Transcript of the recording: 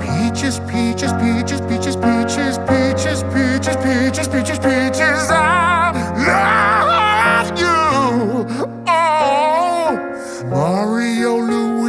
Peaches, peaches, peaches, peaches, peaches, peaches, peaches, peaches, peaches, peaches. I love you. Oh, Mario.